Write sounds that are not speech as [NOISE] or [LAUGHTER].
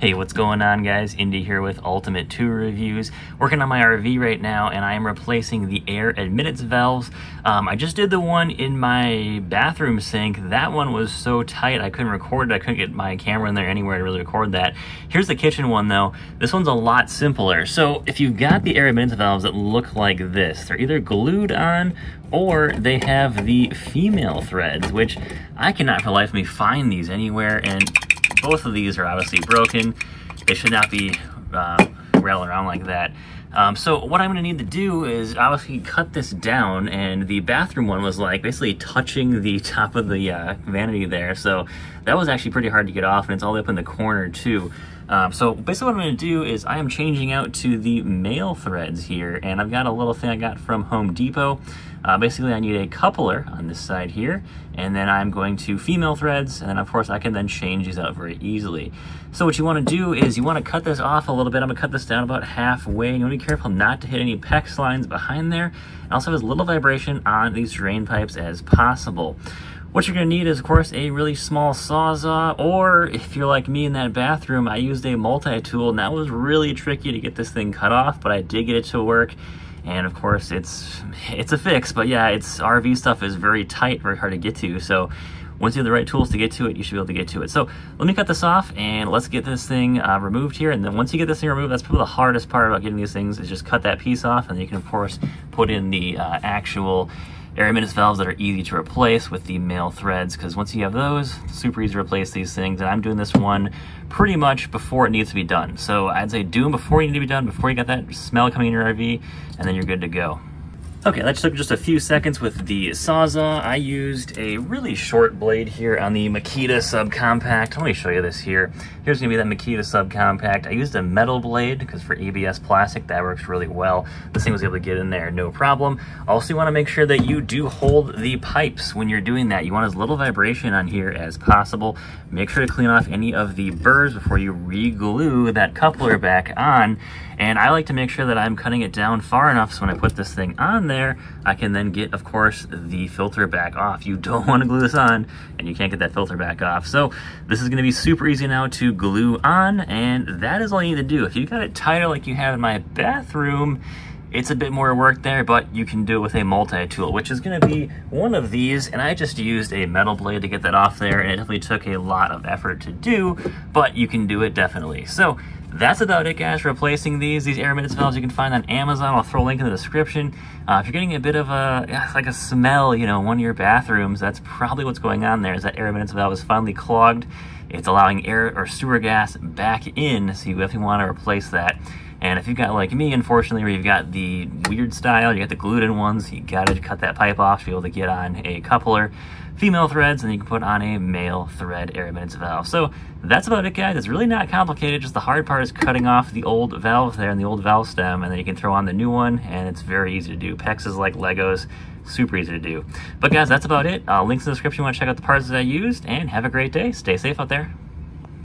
Hey, what's going on guys? Indy here with Ultimate Tool Reviews. Working on my RV right now and I am replacing the air admittance valves. Um, I just did the one in my bathroom sink. That one was so tight I couldn't record it. I couldn't get my camera in there anywhere to really record that. Here's the kitchen one though. This one's a lot simpler. So if you've got the air admittance valves that look like this, they're either glued on or they have the female threads, which I cannot for life of me find these anywhere and both of these are obviously broken. They should not be uh, rattling around like that. Um, so what I'm gonna need to do is obviously cut this down and the bathroom one was like basically touching the [LAUGHS] top of the uh, vanity there. So that was actually pretty hard to get off and it's all up in the corner too. Um, so basically what I'm gonna do is I am changing out to the male threads here and I've got a little thing I got from Home Depot. Uh, basically I need a coupler on this side here and then I'm going to female threads and then of course I can then change these out very easily. So what you want to do is you want to cut this off a little bit. I'm gonna cut this down about halfway you want to be careful not to hit any PEX lines behind there and also have as little vibration on these drain pipes as possible. What you're gonna need is, of course, a really small Sawzall, or if you're like me in that bathroom, I used a multi-tool, and that was really tricky to get this thing cut off, but I did get it to work. And of course, it's it's a fix, but yeah, it's RV stuff is very tight, very hard to get to. So once you have the right tools to get to it, you should be able to get to it. So let me cut this off and let's get this thing uh, removed here. And then once you get this thing removed, that's probably the hardest part about getting these things is just cut that piece off and then you can of course put in the uh, actual air admittance valves that are easy to replace with the male threads because once you have those, super easy to replace these things. And I'm doing this one pretty much before it needs to be done. So I'd say do them before you need to be done, before you got that smell coming in your RV, and then you're good to go. Okay, that took just a few seconds with the Sawzall. I used a really short blade here on the Makita Subcompact. Let me show you this here. Here's gonna be that Makita Subcompact. I used a metal blade because for ABS plastic, that works really well. This thing was able to get in there, no problem. Also, you wanna make sure that you do hold the pipes when you're doing that. You want as little vibration on here as possible. Make sure to clean off any of the burrs before you re-glue that coupler back on. And I like to make sure that I'm cutting it down far enough so when I put this thing on there, I can then get, of course, the filter back off. You don't want to glue this on and you can't get that filter back off. So this is going to be super easy now to glue on and that is all you need to do. If you got it tighter like you have in my bathroom, it's a bit more work there, but you can do it with a multi-tool, which is gonna be one of these, and I just used a metal blade to get that off there, and it definitely took a lot of effort to do, but you can do it definitely. So that's about it, guys, replacing these. These air admittance valves you can find on Amazon. I'll throw a link in the description. Uh, if you're getting a bit of a, like a smell, you know, in one of your bathrooms, that's probably what's going on there, is that air admittance valve is finally clogged. It's allowing air or sewer gas back in, so you definitely want to replace that. And if you've got like me, unfortunately, where you've got the weird style, you got the glued in ones, you gotta cut that pipe off to be able to get on a coupler, female threads, and you can put on a male thread air admittance valve. So that's about it, guys. It's really not complicated. Just the hard part is cutting off the old valve there and the old valve stem, and then you can throw on the new one, and it's very easy to do. PEX is like Legos, super easy to do. But guys, that's about it. Uh, links in the description. You want to check out the parts that I used, and have a great day. Stay safe out there.